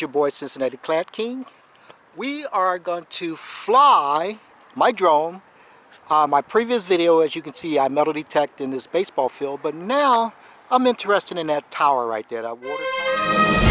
your boy Cincinnati Clad King. We are going to fly my drone. Uh, my previous video, as you can see, I metal detect in this baseball field, but now I'm interested in that tower right there, that water tower.